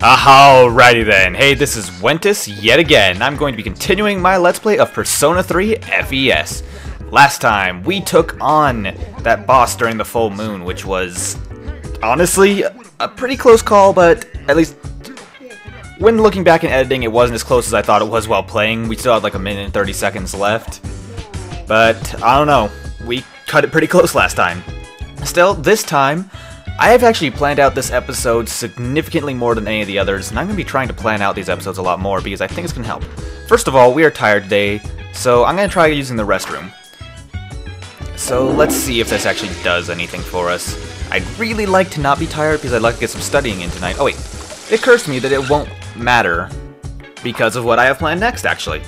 Alrighty then, hey this is Ventus yet again. I'm going to be continuing my Let's Play of Persona 3 FES. Last time, we took on that boss during the full moon, which was honestly a pretty close call, but at least when looking back and editing, it wasn't as close as I thought it was while playing. We still had like a minute and 30 seconds left. But, I don't know, we cut it pretty close last time. Still, this time, I have actually planned out this episode significantly more than any of the others, and I'm going to be trying to plan out these episodes a lot more because I think it's going to help. First of all, we are tired today, so I'm going to try using the restroom. So let's see if this actually does anything for us. I'd really like to not be tired because I'd like to get some studying in tonight. Oh wait, it occurs to me that it won't matter because of what I have planned next, actually.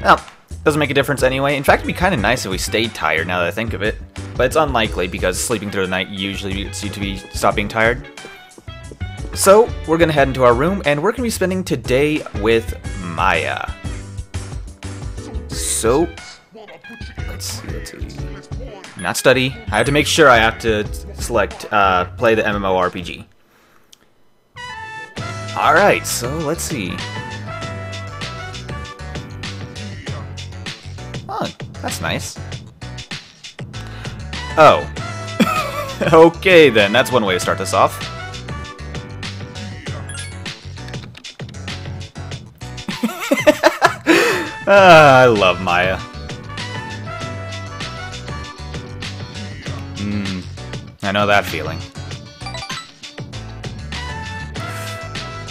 Well, doesn't make a difference anyway. In fact, it'd be kind of nice if we stayed tired now that I think of it. But it's unlikely because sleeping through the night usually leads you to be stop being tired. So, we're gonna head into our room and we're gonna be spending today with Maya. So, let's see, let's see. Not study. I have to make sure I have to select uh, play the MMORPG. Alright, so let's see. That's nice. Oh. okay then, that's one way to start this off. ah, I love Maya. Mmm, I know that feeling.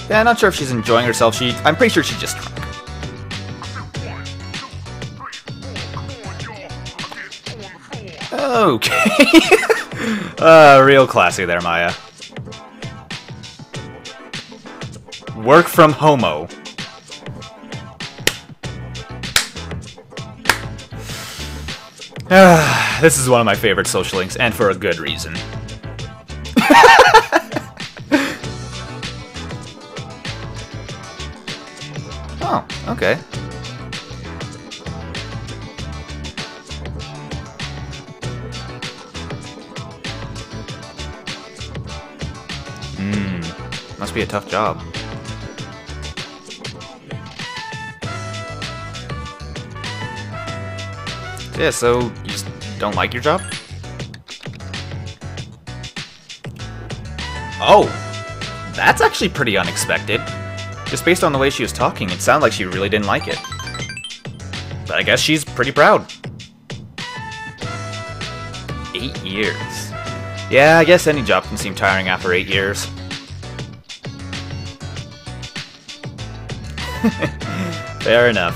Yeah, I'm not sure if she's enjoying herself. She, I'm pretty sure she just Okay. uh, real classy there, Maya. Work from homo. This is one of my favorite social links, and for a good reason. Must be a tough job. Yeah, so you just don't like your job? Oh, that's actually pretty unexpected. Just based on the way she was talking, it sounded like she really didn't like it. But I guess she's pretty proud. Eight years. Yeah, I guess any job can seem tiring after eight years. Fair enough.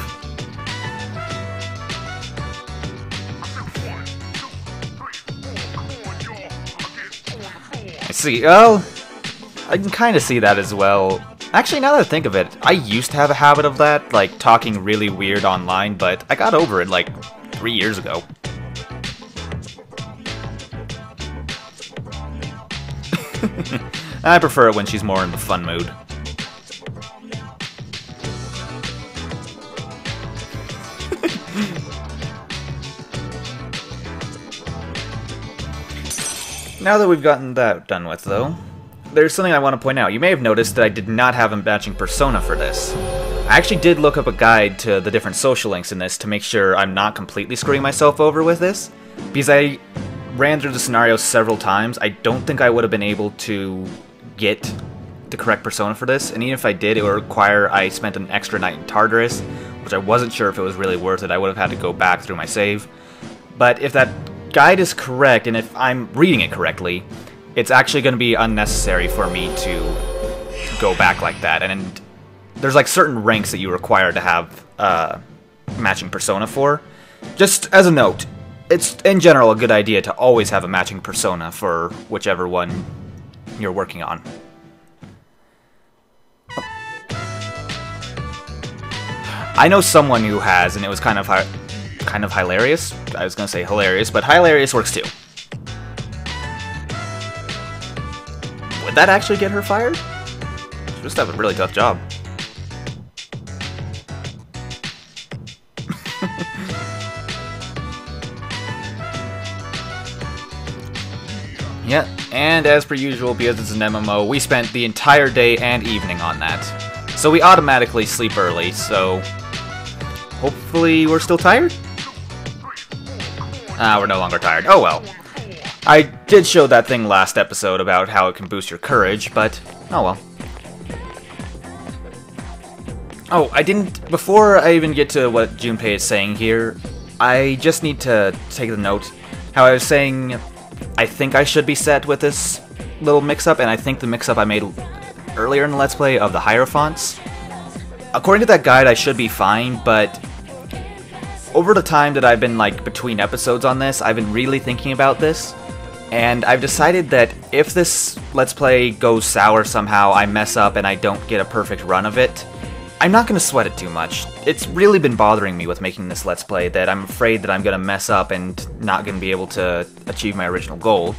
I see. Oh, I can kind of see that as well. Actually, now that I think of it, I used to have a habit of that, like talking really weird online, but I got over it like three years ago. I prefer it when she's more in the fun mood. Now that we've gotten that done with, though, there's something I want to point out. You may have noticed that I did not have a matching persona for this. I actually did look up a guide to the different social links in this to make sure I'm not completely screwing myself over with this, because I ran through the scenario several times. I don't think I would have been able to get the correct persona for this, and even if I did, it would require I spent an extra night in Tartarus, which I wasn't sure if it was really worth it. I would have had to go back through my save. But if that guide is correct, and if I'm reading it correctly, it's actually going to be unnecessary for me to go back like that. And there's like certain ranks that you require to have uh, matching persona for. Just as a note, it's in general a good idea to always have a matching persona for whichever one you're working on. I know someone who has, and it was kind of kind of hilarious. I was gonna say hilarious, but hilarious works too. Would that actually get her fired? She must have a really tough job. yeah, And as per usual, because it's an MMO, we spent the entire day and evening on that. So we automatically sleep early, so... Hopefully we're still tired? Ah, we're no longer tired. Oh well. I did show that thing last episode about how it can boost your courage, but oh well. Oh, I didn't... Before I even get to what Junpei is saying here, I just need to take the note. How I was saying, I think I should be set with this little mix-up, and I think the mix-up I made earlier in the Let's Play of the Hierophants. According to that guide, I should be fine, but over the time that I've been like between episodes on this, I've been really thinking about this, and I've decided that if this Let's Play goes sour somehow, I mess up and I don't get a perfect run of it, I'm not going to sweat it too much. It's really been bothering me with making this Let's Play that I'm afraid that I'm going to mess up and not going to be able to achieve my original goal.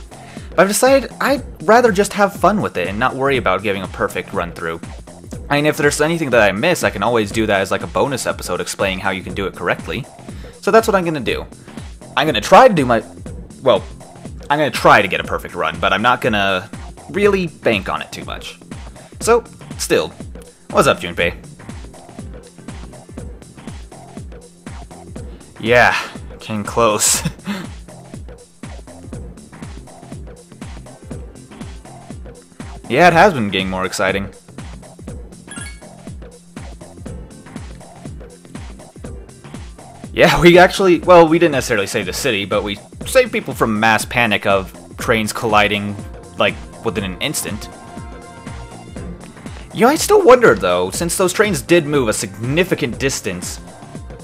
But I've decided I'd rather just have fun with it and not worry about giving a perfect run through. Mean, if there's anything that I miss, I can always do that as like a bonus episode explaining how you can do it correctly. So that's what I'm to do. I'm to try to do my... Well, I'm to try to get a perfect run, but I'm not to really bank on it too much. So, still, what's up, Junpei? Yeah, came close. yeah, it has been getting more exciting. Yeah, we actually, well, we didn't necessarily save the city, but we saved people from mass panic of trains colliding, like, within an instant. You know, I still wonder, though, since those trains did move a significant distance,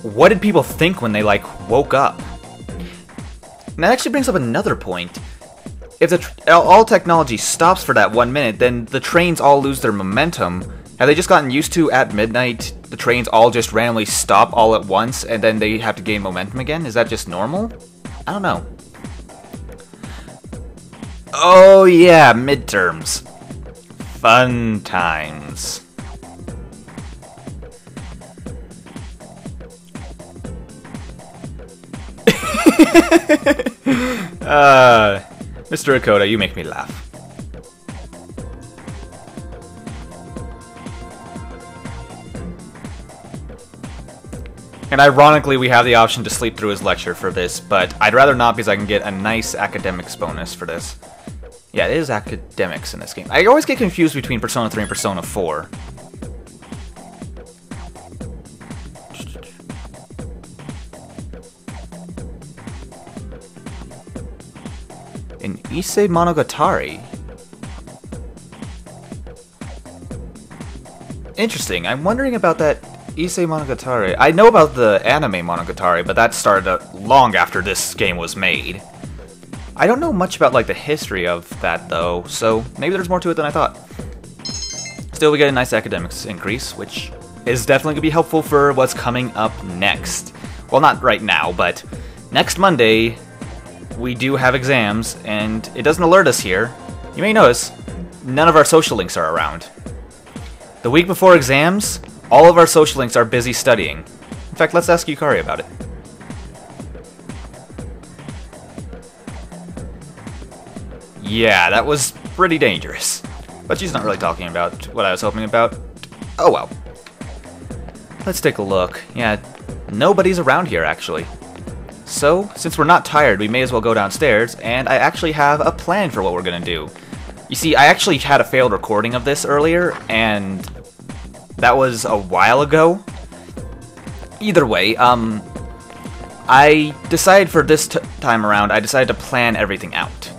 what did people think when they, like, woke up? And that actually brings up another point. If the all technology stops for that one minute, then the trains all lose their momentum. Have they just gotten used to, at midnight, the trains all just randomly stop all at once, and then they have to gain momentum again? Is that just normal? I don't know. Oh yeah, midterms. Fun times. uh, Mr. Ekoda, you make me laugh. And ironically, we have the option to sleep through his lecture for this, but I'd rather not because I can get a nice academics bonus for this. Yeah, it is academics in this game. I always get confused between Persona 3 and Persona 4. In Issei Monogatari. Interesting. I'm wondering about that Issei Monogatari. I know about the anime Monogatari, but that started long after this game was made. I don't know much about like the history of that though, so maybe there's more to it than I thought. Still, we get a nice academics increase, which is definitely to be helpful for what's coming up next. Well, not right now, but next Monday, we do have exams, and it doesn't alert us here. You may notice, none of our social links are around. The week before exams, all of our social links are busy studying. In fact, let's ask Yukari about it. Yeah, that was pretty dangerous. But she's not really talking about what I was hoping about. Oh well. Let's take a look. Yeah, nobody's around here, actually. So, since we're not tired, we may as well go downstairs, and I actually have a plan for what we're gonna do. You see, I actually had a failed recording of this earlier, and that was a while ago. Either way, um, I decided for this time around, I decided to plan everything out.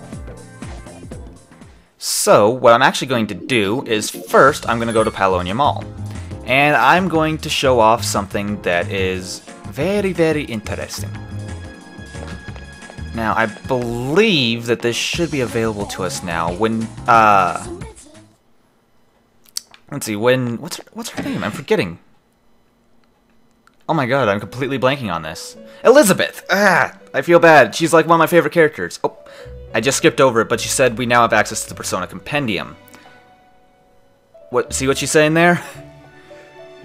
So, what I'm actually going to do is first, I'm going to go to Paulownia Mall. And I'm going to show off something that is very, very interesting. Now, I believe that this should be available to us now. When, uh... Let's see, when... What's her, what's her name? I'm forgetting. Oh my god, I'm completely blanking on this. Elizabeth! Ah! I feel bad. She's like one of my favorite characters. Oh, I just skipped over it, but she said we now have access to the Persona Compendium. What? See what she's saying there?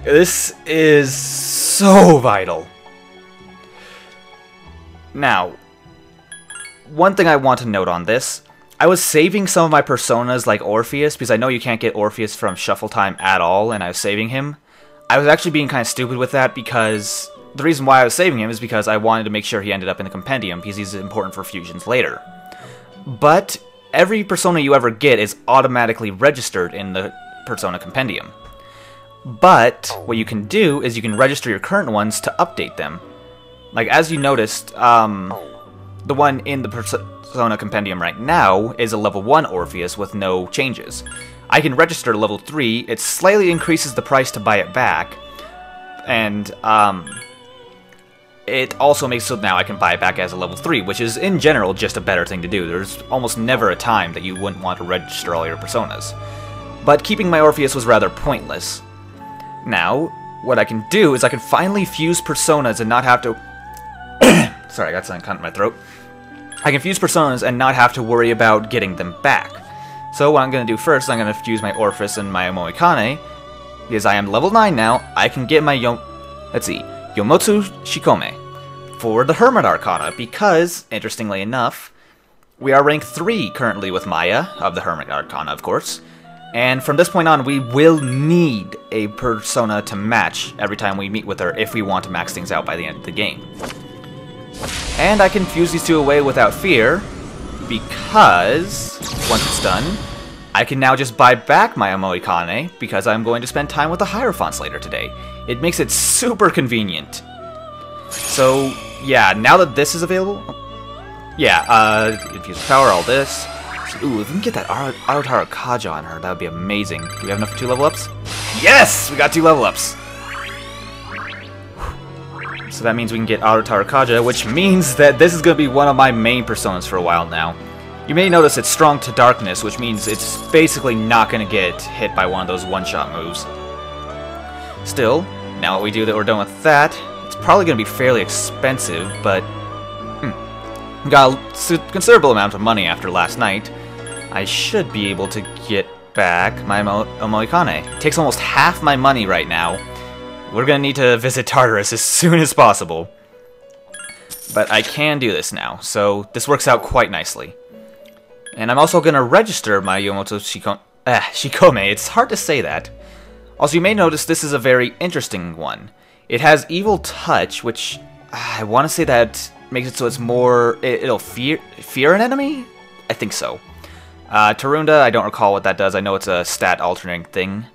This is so vital. Now, one thing I want to note on this, I was saving some of my personas like Orpheus because I know you can't get Orpheus from Shuffle Time at all, and I was saving him. I was actually being kind of stupid with that because the reason why I was saving him is because I wanted to make sure he ended up in the compendium because he's important for fusions later. But every persona you ever get is automatically registered in the persona compendium. But what you can do is you can register your current ones to update them. Like as you noticed, um, the one in the persona compendium right now is a level 1 Orpheus with no changes. I can register level 3, it slightly increases the price to buy it back, and um, it also makes so now I can buy it back as a level 3, which is in general just a better thing to do. There's almost never a time that you wouldn't want to register all your personas. But keeping my Orpheus was rather pointless. Now, what I can do is I can finally fuse personas and not have to... Sorry, I got something caught in my throat. I can fuse personas and not have to worry about getting them back. So what I'm going to do first, I'm going to fuse my Orpheus and my Omoikane. Because I am level 9 now, I can get my Yom... Let's see. Yomotsu Shikome for the Hermit Arcana, because, interestingly enough, we are rank 3 currently with Maya, of the Hermit Arcana, of course, and from this point on, we will need a persona to match every time we meet with her if we want to max things out by the end of the game. And I can fuse these two away without fear, because, once it's done, I can now just buy back my Omoikane, because I'm going to spend time with the Hierophants later today. It makes it super convenient. So, yeah, now that this is available... Yeah, uh, infuse power, all this. Ooh, if we can get that Arutaro Kaja on her, that would be amazing. Do we have enough for two level ups? Yes! We got two level ups! So that means we can get Arutaro Kaja, which means that this is going to be one of my main personas for a while now. You may notice it's strong to darkness, which means it's basically not going to get hit by one of those one-shot moves. Still, now that we do that we're done with that, it's probably going to be fairly expensive, but... Hmm, got a considerable amount of money after last night. I should be able to get back my Mo Omoikane. It takes almost half my money right now. We're to need to visit Tartarus as soon as possible. But I can do this now, so this works out quite nicely. And I'm also to register my Yomoto Shikome. Ah, Shikome, it's hard to say that. Also, you may notice this is a very interesting one. It has Evil Touch, which I want to say that makes it so it's more... It, will fear, fear an enemy? I think so. Uh, Tarunda, I don't recall what that does. I know it's a stat alternating thing.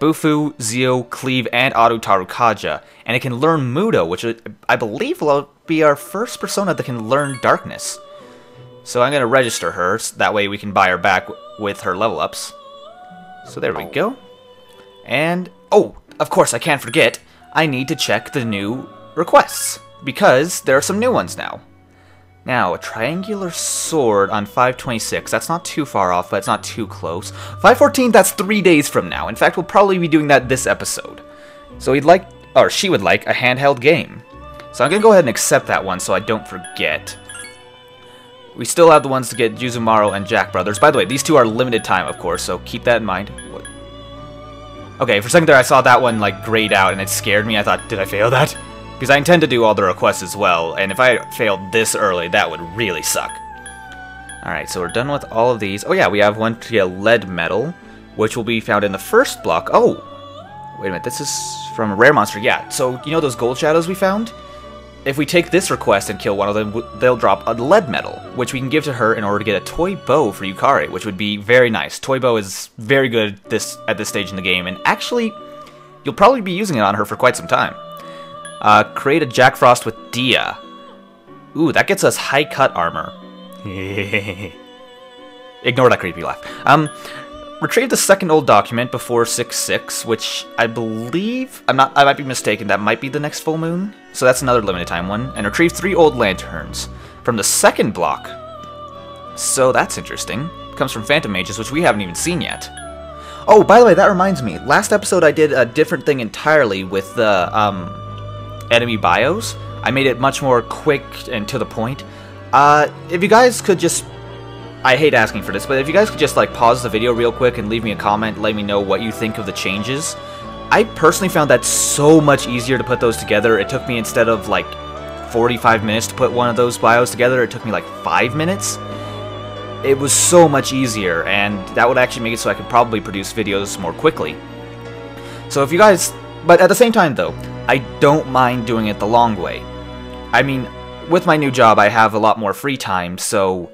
Bufu, Zio, Cleave, and Arutaro Kaja. And it can learn Mudo, which I believe will be our first persona that can learn Darkness. So I'm going to register her, so that way we can buy her back with her level ups. So there we go. And, oh, of course, I can't forget, I need to check the new requests, because there are some new ones now. Now, a triangular sword on 526, that's not too far off, but it's not too close. 514, that's three days from now. In fact, we'll probably be doing that this episode. So he'd like, or she would like, a handheld game. So I'm to go ahead and accept that one so I don't forget. We still have the ones to get Juzumaru and Jack Brothers. By the way, these two are limited time, of course, so keep that in mind. Okay, for a second there I saw that one like grayed out and it scared me. I thought, did I fail that? Because I intend to do all the requests as well, and if I failed this early, that would really suck. Alright, so we're done with all of these. Oh yeah, we have one to get lead metal, which will be found in the first block. Oh! Wait a minute, this is from a rare monster. Yeah, so you know those gold shadows we found? If we take this request and kill one of them, they'll drop a lead medal, which we can give to her in order to get a toy bow for Yukari, which would be very nice. Toy bow is very good this at this stage in the game, and actually, you'll probably be using it on her for quite some time. Uh, create a Jack Frost with Dia. Ooh, that gets us high cut armor. Ignore that creepy laugh. Um, retrieve the second old document before 6-6, which I believe... I'm not, I might be mistaken, that might be the next full moon. So that's another limited time one. And retrieve three old lanterns from the second block. So that's interesting. Comes from Phantom Mages, which we haven't even seen yet. Oh, by the way, that reminds me. Last episode I did a different thing entirely with the um, enemy bios. I made it much more quick and to the point. Uh, if you guys could just I hate asking for this, but if you guys could just like pause the video real quick and leave me a comment, let me know what you think of the changes. I personally found that so much easier to put those together. It took me instead of like 45 minutes to put one of those bios together, it took me like 5 minutes. it was so much easier, and that would actually make it so I could probably produce videos more quickly. So if you guys... But at the same time, though, I don't mind doing it the long way. I mean, with my new job, I have a lot more free time, so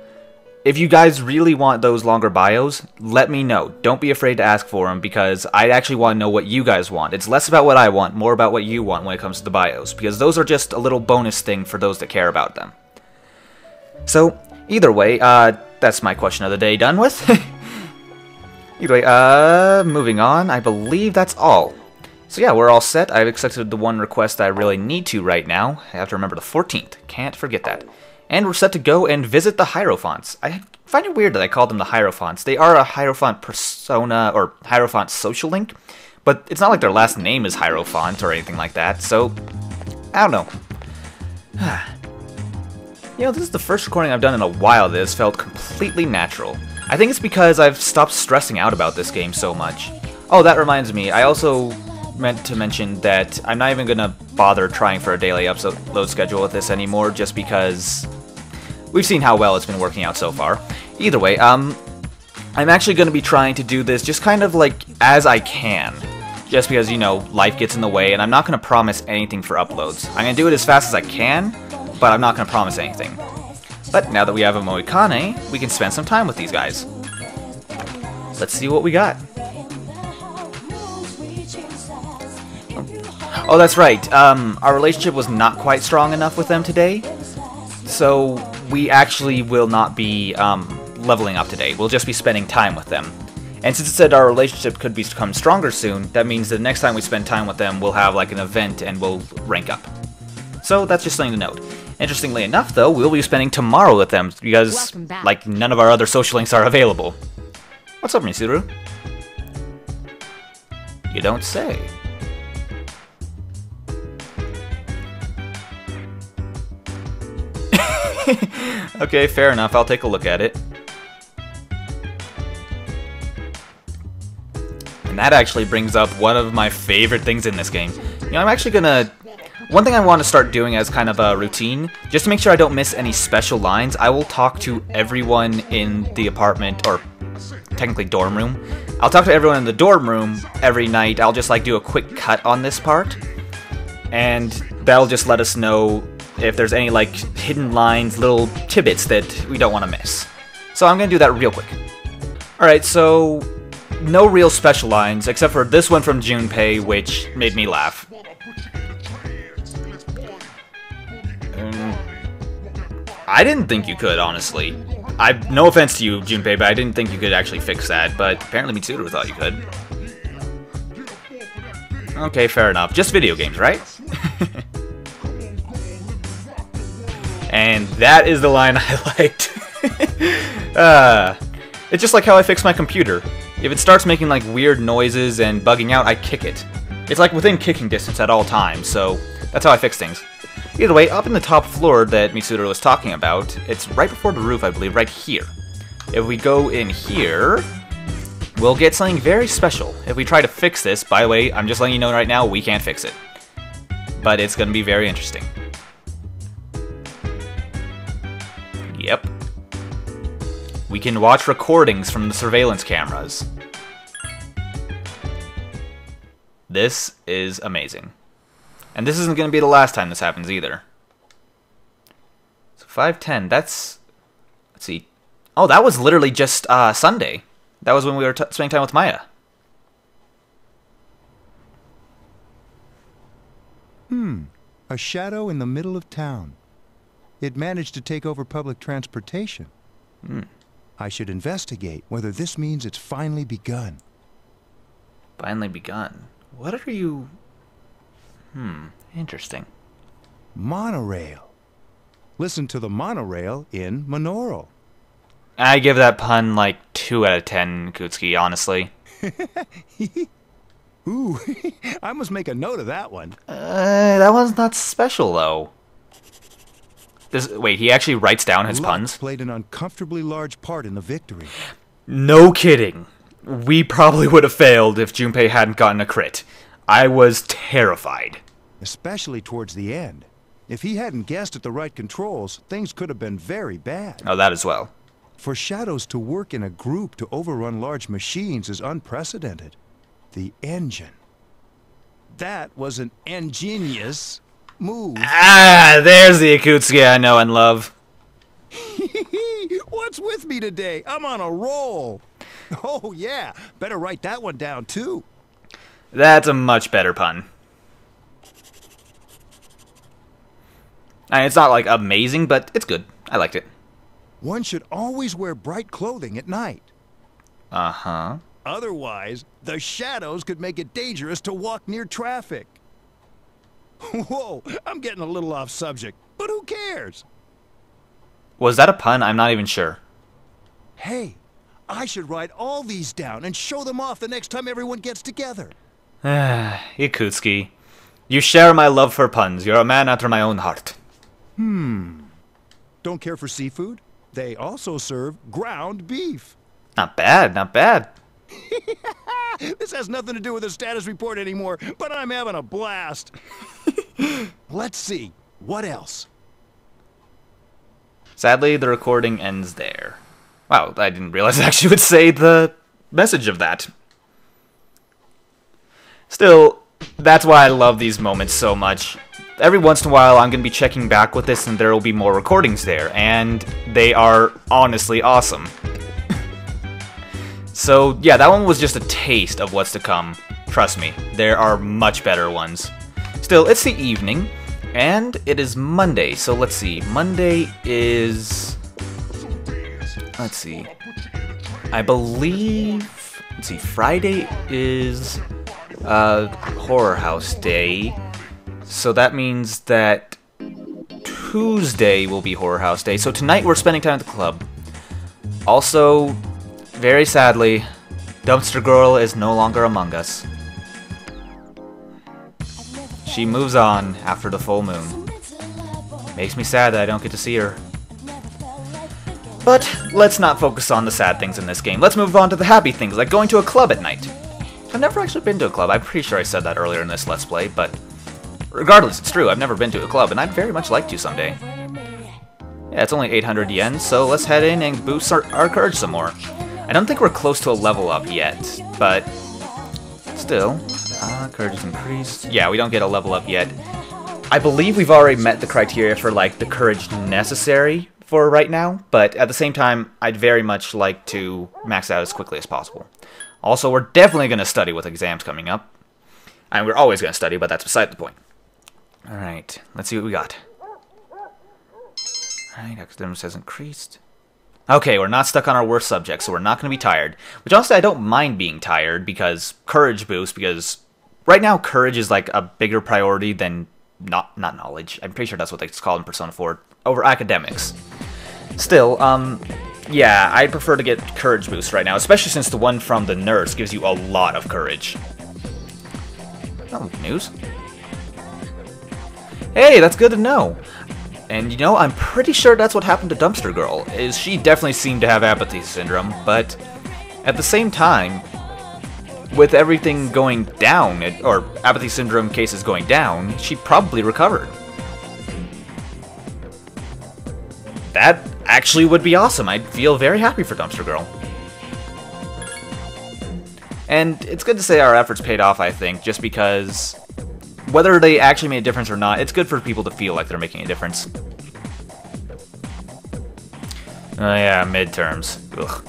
if you guys really want those longer bios, let me know. Don't be afraid to ask for them because I actually want to know what you guys want. It's less about what I want, more about what you want when it comes to the bios, because those are just a little bonus thing for those that care about them. So, either way, uh, that's my question of the day done with. either way, uh, moving on, I believe that's all. So yeah, we're all set. I've accepted the one request I really need to right now. I have to remember the 14th. Can't forget that. And we're set to go and visit the Hierophants. I find it weird that I call them the Hierophants. They are a Hierophant persona, or Hierophant social link, but it's not like their last name is Hierophant or anything like that, so... I don't know. you know, this is the first recording I've done in a while that has felt completely natural. I think it's because I've stopped stressing out about this game so much. Oh, that reminds me, I also meant to mention that I'm not even gonna bother trying for a daily upload schedule with this anymore, just because we've seen how well it's been working out so far. Either way, um, I'm actually gonna be trying to do this just kind of like as I can. Just because, you know, life gets in the way, and I'm not gonna promise anything for uploads. I'm gonna do it as fast as I can, but I'm not gonna promise anything. But now that we have a Moikane, we can spend some time with these guys. Let's see what we got. Oh, that's right. Um, our relationship was not quite strong enough with them today, so we actually will not be um, leveling up today. We'll just be spending time with them. And since it said our relationship could become stronger soon, that means the next time we spend time with them, we'll have like an event and we'll rank up. So that's just something to note. Interestingly enough, though, we'll be spending tomorrow with them because, like, none of our other social links are available. What's up, Mitsuru? You don't say. okay, fair enough. I'll take a look at it. And that actually brings up one of my favorite things in this game. You know, I'm actually gonna... One thing I want to start doing as kind of a routine, just to make sure I don't miss any special lines, I will talk to everyone in the apartment, or technically dorm room. I'll talk to everyone in the dorm room every night. I'll just like do a quick cut on this part. And that'll just let us know if there's any like hidden lines, little tidbits that we don't want to miss. So I'm going to do that real quick. Alright, so no real special lines, except for this one from Junpei, which made me laugh. Um, I didn't think you could, honestly. I no offense to you, Junpei, but I didn't think you could actually fix that, but apparently Mitsuru thought you could. Okay, fair enough. Just video games, right? And that is the line I liked. uh, it's just like how I fix my computer. If it starts making like weird noises and bugging out, I kick it. It's like within kicking distance at all times, so that's how I fix things. Either way, up in the top floor that Mitsuru was talking about, it's right before the roof, I believe, right here. If we go in here, we'll get something very special. If we try to fix this, by the way, I'm just letting you know right now, we can't fix it. But it's going to be very interesting. Yep. We can watch recordings from the surveillance cameras. This is amazing. And this isn't going to be the last time this happens either. So 510, that's... Let's see. Oh, that was literally just uh, Sunday. That was when we were spending time with Maya. Hmm. A shadow in the middle of town. It managed to take over public transportation. Hmm. I should investigate whether this means it's finally begun. Finally begun? What are you... Hmm, interesting. Monorail. Listen to the monorail in Monoro. I give that pun like 2 out of 10, Ikutsuki, honestly. Ooh, I must make a note of that one. Uh, that one's not special, though. Does, wait, he actually writes down his Luck puns? played an uncomfortably large part in the victory. No kidding. We probably would have failed if Junpei hadn't gotten a crit. I was terrified. Especially towards the end. If he hadn't guessed at the right controls, things could have been very bad. Oh, that as well. For shadows to work in a group to overrun large machines is unprecedented. The engine. That was an ingenious move. Ah, there's the Ikutsuki I know and love. What's with me today? I'm on a roll. Oh, yeah. Better write that one down, too. That's a much better pun. I mean, it's not like amazing, but it's good. I liked it. One should always wear bright clothing at night. Uh huh. Otherwise, the shadows could make it dangerous to walk near traffic. Whoa, I'm getting a little off subject, but who cares? Was that a pun? I'm not even sure. Hey, I should write all these down and show them off the next time everyone gets together. Ah, Ikutsuki. You share my love for puns. You're a man after my own heart. Hmm. Don't care for seafood? They also serve ground beef. Not bad, not bad. this has nothing to do with the status report anymore, but I'm having a blast. Let's see. What else? Sadly, the recording ends there. Wow, I didn't realize I actually would say the message of that. Still, that's why I love these moments so much. Every once in a while, I'm going to be checking back with this, and there will be more recordings there, and they are honestly awesome. So, yeah, that one was just a taste of what's to come. Trust me, there are much better ones. Still, it's the evening, and it is Monday, so let's see. Monday is... Let's see. I believe... Let's see, Friday is uh, Horror House Day. So that means that Tuesday will be Horror House Day. So tonight we're spending time at the club. Also, very sadly, Dumpster Girl is no longer among us. She moves on after the full moon. Makes me sad that I don't get to see her. But let's not focus on the sad things in this game. Let's move on to the happy things, like going to a club at night. I've never actually been to a club. I'm pretty sure I said that earlier in this Let's Play, but regardless, it's true. I've never been to a club, and I'd very much like to someday. Yeah, it's only 800 yen, so let's head in and boost our, our courage some more. I don't think we're close to a level up yet, but still. Uh, courage is increased. Yeah, we don't get a level up yet. I believe we've already met the criteria for, like, the courage necessary for right now, but at the same time, I'd very much like to max out as quickly as possible. Also, we're definitely going to study with exams coming up. And we're always going to study, but that's beside the point. Alright, let's see what we got. Alright, academics has increased. Okay, we're not stuck on our worst subject, so we're not going to be tired. Which honestly, I don't mind being tired because courage boost, because right now courage is like a bigger priority than not not knowledge. I'm pretty sure that's what it's called in Persona 4 over academics. Still, um, yeah, I prefer to get courage boost right now, especially since the one from the nurse gives you a lot of courage. Oh, news. Hey, that's good to know. And you know, I'm pretty sure that's what happened to Dumpster Girl, is she definitely seemed to have apathy syndrome, but at the same time, with everything going down, or apathy syndrome cases going down, she probably recovered. That actually would be awesome. I'd feel very happy for Dumpster Girl. And it's good to say our efforts paid off, I think, just because whether they actually made a difference or not, it's good for people to feel like they're making a difference. Oh yeah, midterms. Ugh.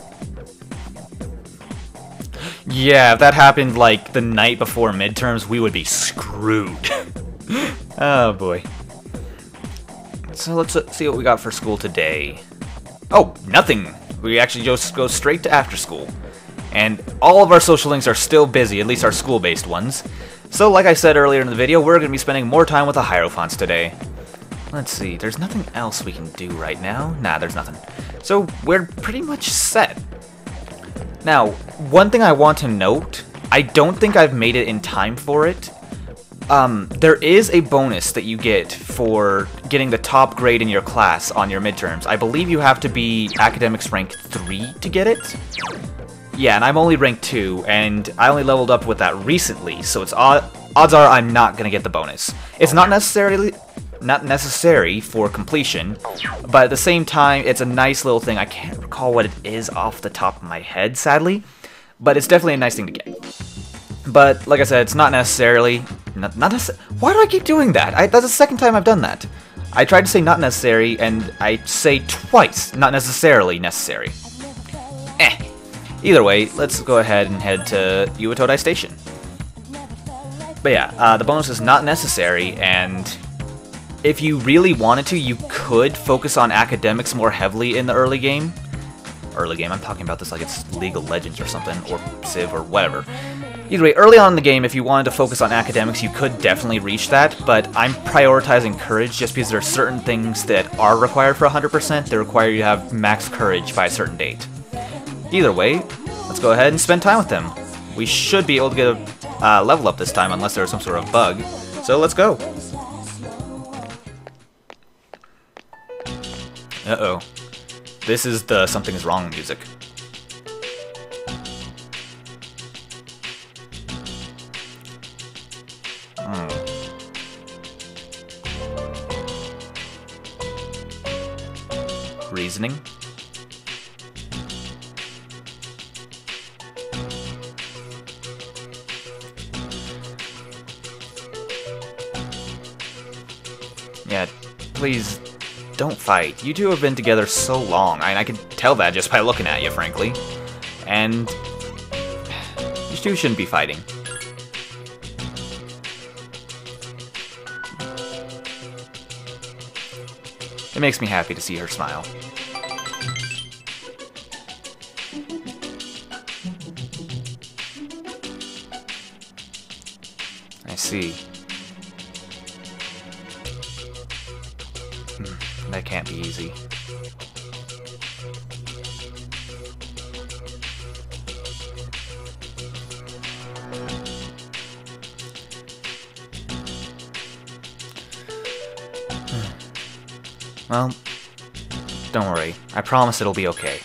Yeah, if that happened like the night before midterms, we would be screwed. oh boy. So let's uh, see what we got for school today. Oh, nothing. We actually just go straight to after school. And all of our social links are still busy, at least our school-based ones. So like I said earlier in the video, we're going to be spending more time with the Hierophants today. Let's see, there's nothing else we can do right now. Nah, there's nothing. So we're pretty much set. Now, one thing I want to note, I don't think I've made it in time for it. Um, there is a bonus that you get for getting the top grade in your class on your midterms. I believe you have to be academics rank 3 to get it. Yeah, and I'm only rank 2, and I only leveled up with that recently, so it's odd, odds are I'm not going to get the bonus. It's not necessarily not necessary for completion, but at the same time, it's a nice little thing. I can't recall what it is off the top of my head, sadly, but it's definitely a nice thing to get. But like I said, it's not necessarily not, not necessary. Why do I keep doing that? I, that's the second time I've done that. I tried to say not necessary, and I say twice, not necessarily necessary. Either way, let's go ahead and head to Iwatodai Station. But yeah, uh, the bonus is not necessary, and if you really wanted to, you could focus on academics more heavily in the early game. Early game, I'm talking about this like it's League of Legends or something, or Civ or whatever. Either way, early on in the game, if you wanted to focus on academics, you could definitely reach that, but I'm prioritizing courage just because there are certain things that are required for 100% that require you to have max courage by a certain date. Either way, let's go ahead and spend time with them. We should be able to get a uh, level up this time unless there's some sort of bug, so let's go. Uh-oh. This is the something's wrong music. reasoning. Please, don't fight. You two have been together so long. I, I can tell that just by looking at you, frankly. And... You two shouldn't be fighting. It makes me happy to see her smile. I see. Well, don't worry. I promise it'll be okay.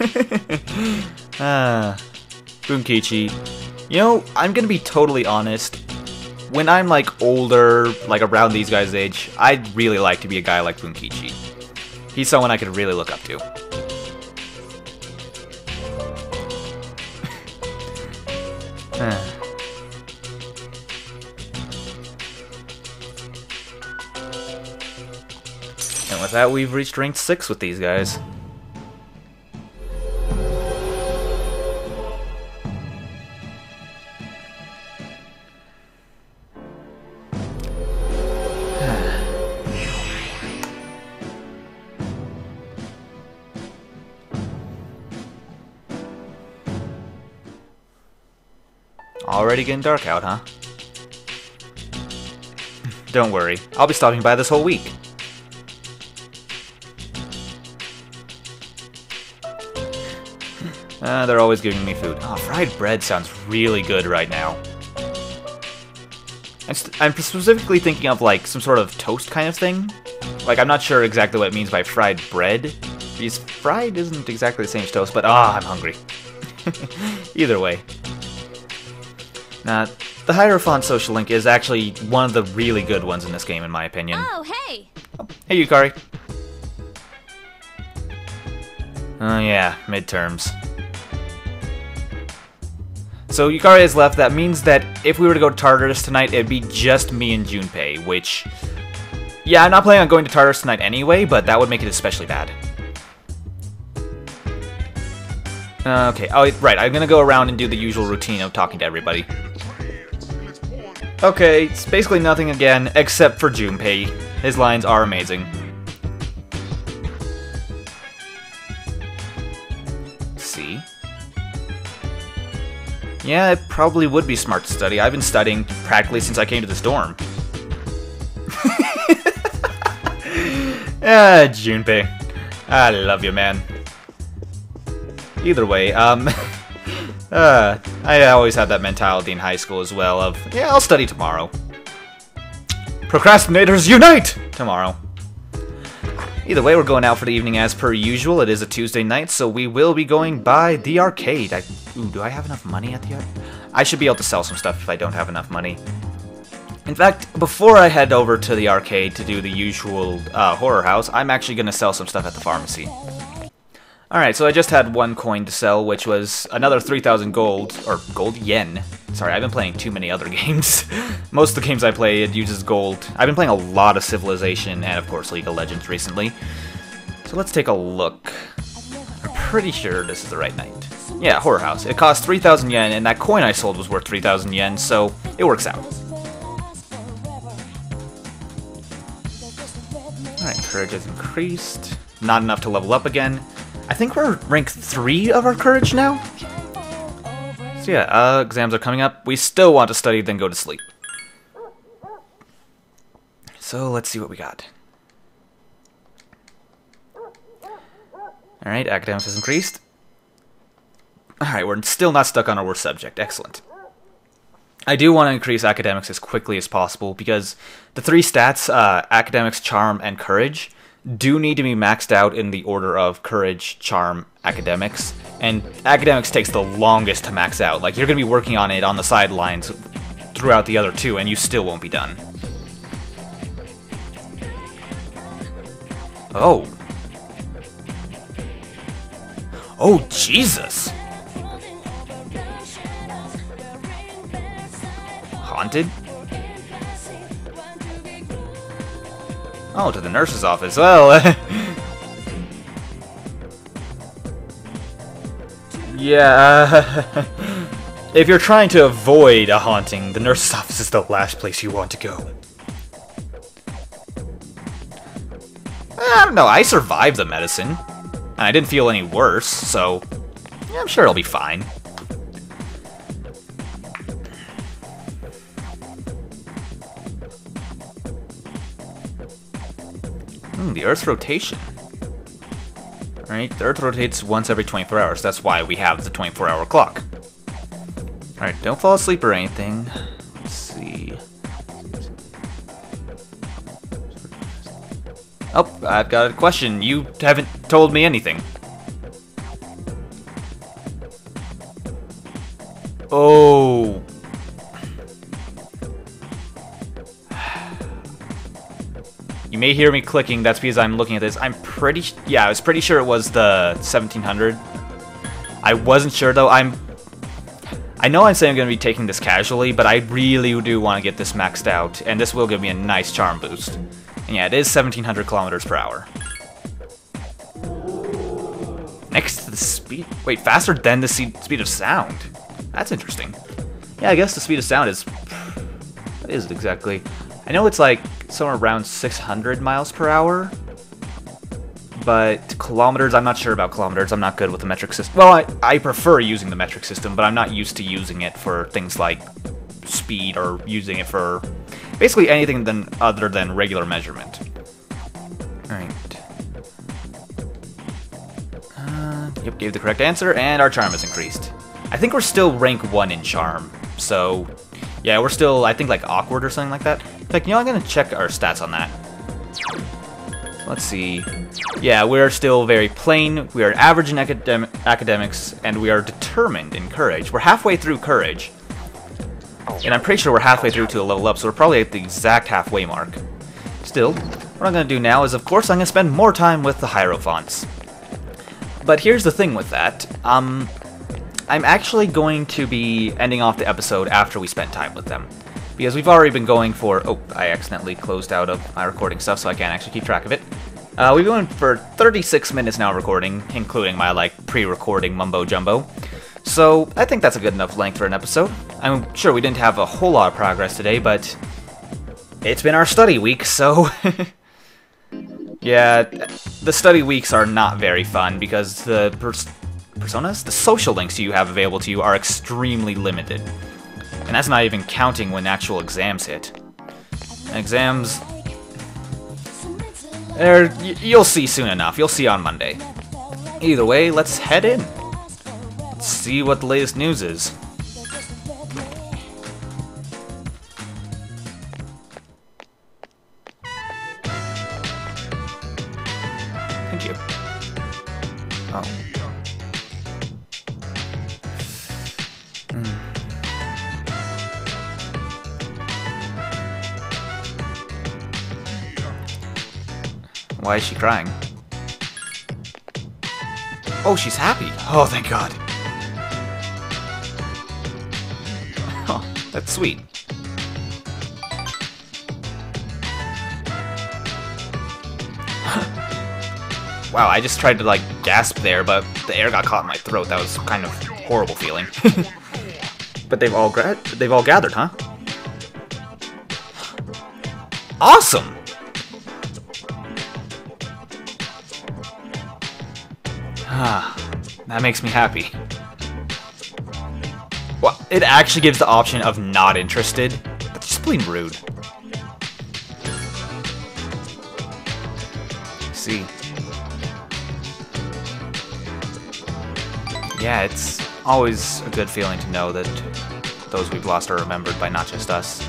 ah, Bunkichi. You know, I'm gonna be totally honest. When I'm like older, like around these guys' age, I'd really like to be a guy like Bunkichi. He's someone I could really look that, we've reached rank 6 with these guys. Already getting dark out, huh? Don't worry, I'll be stopping by this whole week. Uh, they're always giving me food. Oh, fried bread sounds really good right now. I'm, I'm specifically thinking of like some sort of toast kind of thing. Like, I'm not sure exactly what it means by fried bread. Because fried isn't exactly the same as toast, but ah, oh, I'm hungry. Either way. Now, the Hierophant social link is actually one of the really good ones in this game, in my opinion. Oh, hey! Oh, hey, Yukari. Oh yeah, midterms. So Yukari has left, that means that if we were to go to Tartarus tonight, it'd be just me and Junpei, which... Yeah, I'm not planning on going to Tartarus tonight anyway, but that would make it especially bad. Uh, okay, oh, right, I'm gonna go around and do the usual routine of talking to everybody. Okay, it's basically nothing again, except for Junpei. His lines are amazing. Yeah, it probably would be smart to study. I've been studying practically since I came to this dorm. ah, Junpei. I love you, man. Either way, um... Uh, I always had that mentality in high school as well of, yeah, I'll study tomorrow. Procrastinators unite! Tomorrow. Either way, we're going out for the evening as per usual. It is a Tuesday night, so we will be going by the arcade. I, ooh, do I have enough money at the arcade? I should be able to sell some stuff if I don't have enough money. In fact, before I head over to the arcade to do the usual uh, horror house, I'm actually going to sell some stuff at the pharmacy. Alright, so I just had one coin to sell, which was another 3,000 gold, or gold yen. Sorry, I've been playing too many other games. Most of the games I play, it uses gold. I've been playing a lot of Civilization and, of course, League of Legends recently. So let's take a look. I'm pretty sure this is the right night. Yeah, Horror House. It cost 3,000 yen, and that coin I sold was worth 3,000 yen, so it works out. Alright, courage has increased. Not enough to level up again. I think we're rank 3 of our courage now? So yeah, uh, exams are coming up. We still want to study, then go to sleep. So let's see what we got. Alright, academics has increased. Alright, we're still not stuck on our worst subject. Excellent. I do want to increase academics as quickly as possible because the three stats, uh, academics, charm, and courage, do need to be maxed out in the order of courage, charm, academics, and academics takes the longest to max out. Like you're going to be working on it on the sidelines throughout the other two, and you still won't be done. Oh. Oh, Jesus! Haunted? Oh, to the nurse's office. Well, yeah. Uh, if you're trying to avoid a haunting, the nurse's office is the last place you want to go. I don't know, I survived the medicine. And I didn't feel any worse, so yeah, I'm sure it'll be fine. Hmm, the Earth's rotation. Right, the Earth rotates once every 24 hours. That's why we have the 24-hour clock. Alright, don't fall asleep or anything. Let's see. Oh, I've got a question. You haven't told me anything. Oh, may hear me clicking, that's because I'm looking at this. I'm pretty, yeah, I was pretty sure it was the 1700. I wasn't sure though, I'm, I know I'm saying I'm going to be taking this casually, but I really do want to get this maxed out, and this will give me a nice charm boost. And yeah, it is 1700 kilometers per hour. Next to the speed, wait, faster than the speed of sound. That's interesting. Yeah, I guess the speed of sound is, what is it exactly? I know it's like somewhere around 600 miles per hour. But kilometers, I'm not sure about kilometers. I'm not good with the metric system. Well, I, I prefer using the metric system, but I'm not used to using it for things like speed or using it for basically anything than other than regular measurement. Alright. Uh, yep, gave the correct answer, and our charm has increased. I think we're still rank 1 in charm, so yeah, we're still, I think, like, awkward or something like that. In fact, you know, I'm gonna check our stats on that. Let's see. Yeah, we're still very plain, we are average in academ academics, and we are determined in courage. We're halfway through courage. And I'm pretty sure we're halfway through to a level up, so we're probably at the exact halfway mark. Still, what I'm gonna do now is, of course, I'm gonna spend more time with the Hierophants. But here's the thing with that. Um, I'm actually going to be ending off the episode after we spent time with them. Because we've already been going for... Oh, I accidentally closed out of my recording stuff, so I can't actually keep track of it. Uh, we've been going for 36 minutes now recording, including my, like, pre-recording mumbo-jumbo. So, I think that's a good enough length for an episode. I'm sure we didn't have a whole lot of progress today, but... It's been our study week, so... yeah, the study weeks are not very fun, because the personas, the social links you have available to you are extremely limited. And that's not even counting when actual exams hit. exams... Er, you'll see soon enough. You'll see on Monday. Either way, let's head in. Let's see what the latest news is. Thank you. Oh. Why is she crying? Oh, she's happy. Oh, thank God. Oh, that's sweet. wow, I just tried to, like, gasp there, but the air got caught in my throat. That was kind of horrible feeling. but they've all they've all gathered, huh? Awesome! That makes me happy. Well, it actually gives the option of not interested. That's just plain rude. see. Yeah, it's always a good feeling to know that those we've lost are remembered by not just us.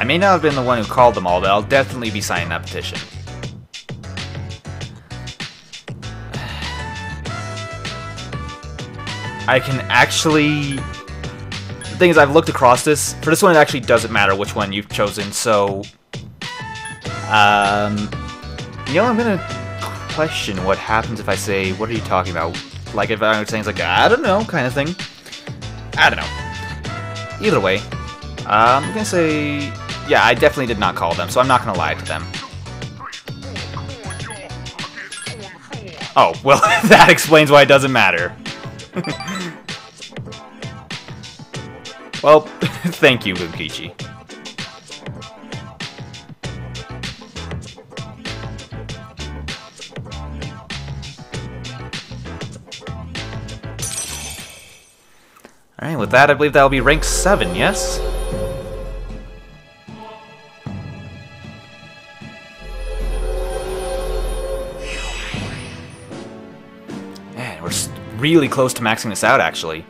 I may not have been the one who called them all, but I'll definitely be signing that petition. I can actually... The thing is, I've looked across this. For this one, it actually doesn't matter which one you've chosen, so... Um... You know, I'm gonna question what happens if I say, what are you talking about? Like if I'm saying it's like, I don't know, kind of thing. I don't know. Either way, uh, I'm gonna say yeah, I definitely did not call them, so I'm not gonna lie to them. Oh, well, that explains why it doesn't matter. well, thank you, Bunkichi. Alright, with that, I believe that'll be rank 7, yes? Really close to maxing this out, actually.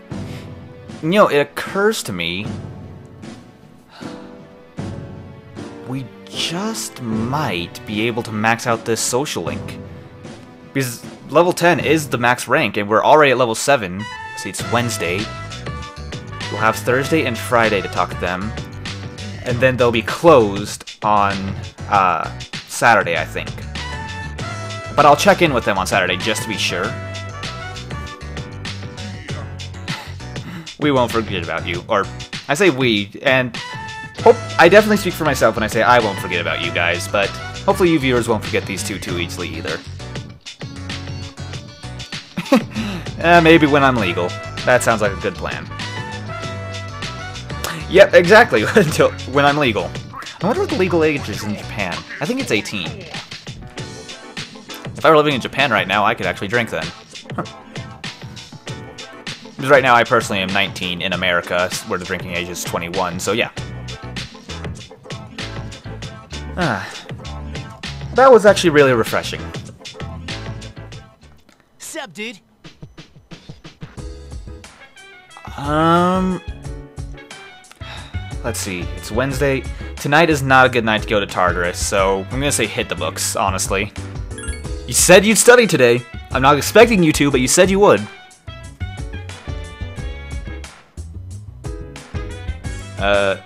You know, it occurs to me... We just might be able to max out this social link. Because level 10 is the max rank, and we're already at level 7. See, it's Wednesday. We'll have Thursday and Friday to talk to them. And then they'll be closed on uh, Saturday, I think. But I'll check in with them on Saturday just to be sure. We won't forget about you. Or, I say we, and hope I definitely speak for myself when I say I won't forget about you guys, but hopefully you viewers won't forget these two too easily either. uh, maybe when I'm legal. That sounds like a good plan. Yep, exactly, until when I'm legal. I wonder what the legal age is in Japan. I think it's 18. If I were living in Japan right now, I could actually drink then. Huh. Because right now I personally am 19 in America, where the drinking age is 21, so yeah. Ah. That was actually really refreshing. Sup, dude? Um... Let's see, it's Wednesday. Tonight is not a good night to go to Tartarus, so I'm gonna say hit the books, honestly. You said you'd study today. I'm not expecting you to, but you said you would. Uh,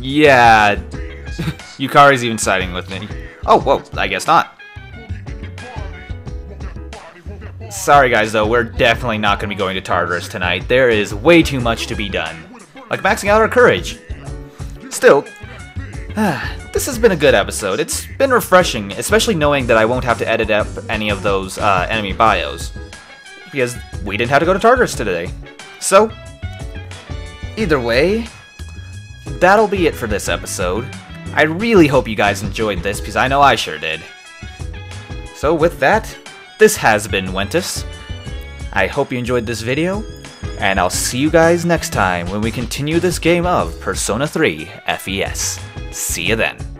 yeah. Yukari's even siding with me. Oh, whoa, I guess not. Sorry guys though, we're definitely not going to be going to Tartarus tonight. There is way too much to be done. Like maxing out our courage. Still, this has been a good episode. It's been refreshing, especially knowing that I won't have to edit up any of those uh, enemy bios. Because we didn't have to go to Tartarus today. So, either way, that'll be it for this episode. I really hope you guys enjoyed this, because I know I sure did. So with that, this has been Ventus. I hope you enjoyed this video, and I'll see you guys next time when we continue this game of Persona 3 FES. See you then.